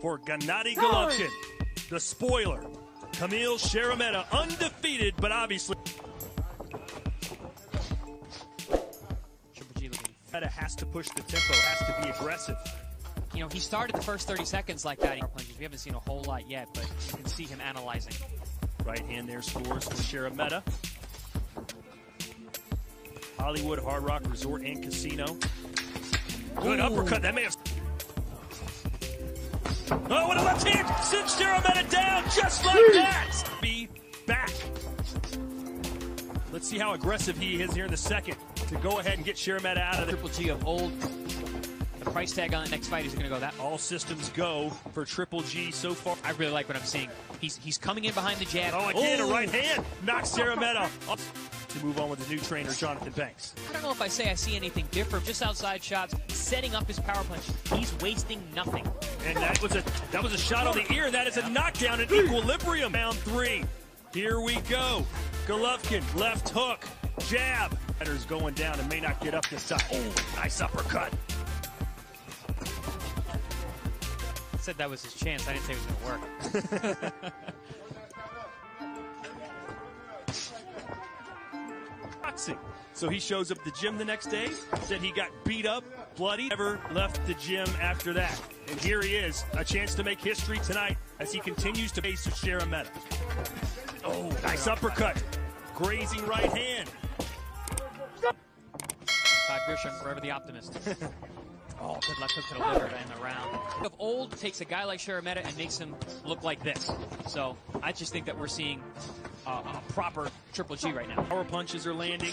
for Gennady Golovkin, the spoiler. Kamil Szeremeta, undefeated, but obviously. Triple G looking. Meta has to push the tempo, has to be aggressive. You know, he started the first 30 seconds like that. We haven't seen a whole lot yet, but you can see him analyzing. Right hand there scores for Szeremeta. Hollywood Hard Rock Resort and Casino. Good Ooh. uppercut. That may have. Oh, what a left hand! Sends Szeremeta down just like that! Be back. Let's see how aggressive he is here in the second to go ahead and get Szeremeta out of the Triple G of old. The price tag on the next fight is going to go that. All systems go for Triple G so far. I really like what I'm seeing. He's he's coming in behind the jab. Oh, again, Ooh. a oh. right hand knocks Szeremeta off to move on with the new trainer, Johnathon Banks. I don't know if I say I see anything different. Just outside shots, setting up his power punch. He's wasting nothing. And that was a that was a shot on the ear. That is a knockdown in equilibrium. Round three. Here we go. Golovkin, left hook, jab. Header's going down and may not get up this time. Oh, nice uppercut. Said that was his chance. I didn't say it was going to work. Boxing. So he shows up at the gym the next day, said he got beat up, bloody, never left the gym after that. And here he is, a chance to make history tonight as he continues to face Szeremeta. Oh, nice uppercut. Grazing right hand. Todd Grisham, forever the optimist. oh, good left hook to the liver and the round. Of old takes a guy like Szeremeta and makes him look like this. So I just think that we're seeing uh, a proper Triple G right now. Power punches are landing.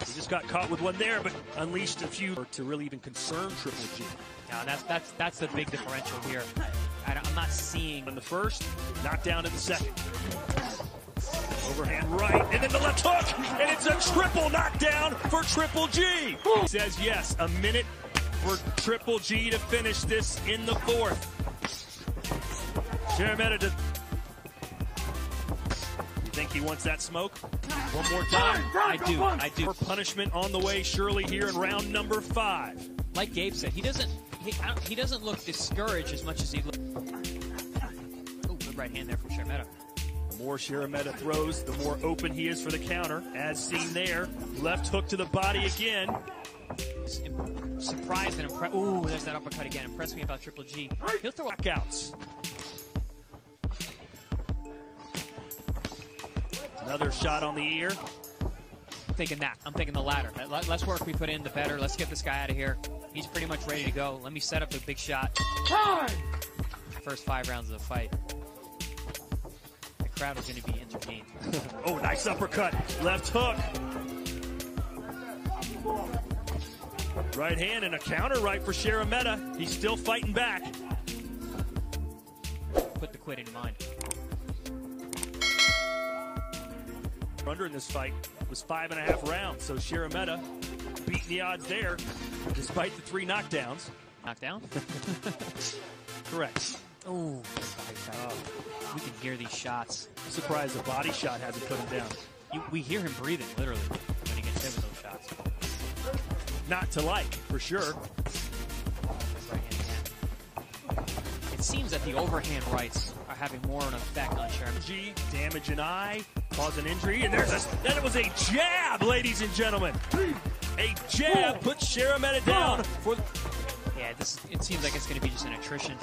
He just got caught with one there, but unleashed a few to really even concern Triple G. Now that's that's that's the big differential here. I, am not seeing In the first, knocked down in the second. Overhand right, and then the left hook, and it's a triple knockdown for Triple G. He says yes, a minute for Triple G to finish this in the fourth. Szeremeta to. You think he wants that smoke? One more time. I do I do. For punishment on the way, surely here in round number five. Like Gabe said, he doesn't he, he doesn't look discouraged as much as he looks. Oh, good right hand there from Szeremeta. The more Szeremeta throws, the more open he is for the counter. As seen there, left hook to the body again. Surprised and impressed. Ooh, there's that uppercut again. Impressed me about Triple G. He'll throw Knockouts. Another shot on the ear. thinking that. I'm thinking the latter. Less work we put in, the better. Let's get this guy out of here. He's pretty much ready to go. Let me set up the big shot. Time! First five rounds of the fight. The crowd is going to be entertained. Oh, nice uppercut. Left hook. Right hand and a counter right for Szeremeta. He's still fighting back. Put the quit in mind. Under in this fight was five and a half rounds, so Szeremeta beating the odds there, despite the three knockdowns. Knockdown. Correct. Ooh. Oh, we can hear these shots. I'm surprised the body shot hasn't put him down. You, we hear him breathing, literally, when he gets hit with those shots. Not to like, for sure. Right hand again. It seems that the overhand rights are having more of an effect on Sherman. G, damage an eye, cause an injury, and there's a, that was a jab, ladies and gentlemen. A jab puts Szeremeta down for Yeah, this it seems like it's going to be just an attrition.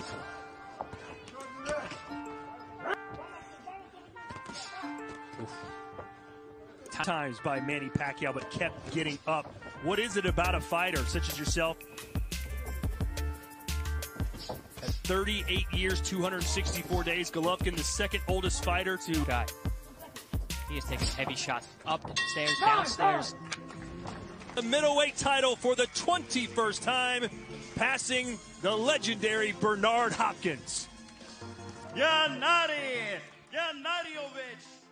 times by Manny Pacquiao, but kept getting up. What is it about a fighter such as yourself? At 38 years, 264 days, Golovkin, the second oldest fighter to Guy. He is taking heavy shots up upstairs, downstairs. the middleweight title for the 21st time, passing the legendary Bernard Hopkins. Gennady Gennadiyovich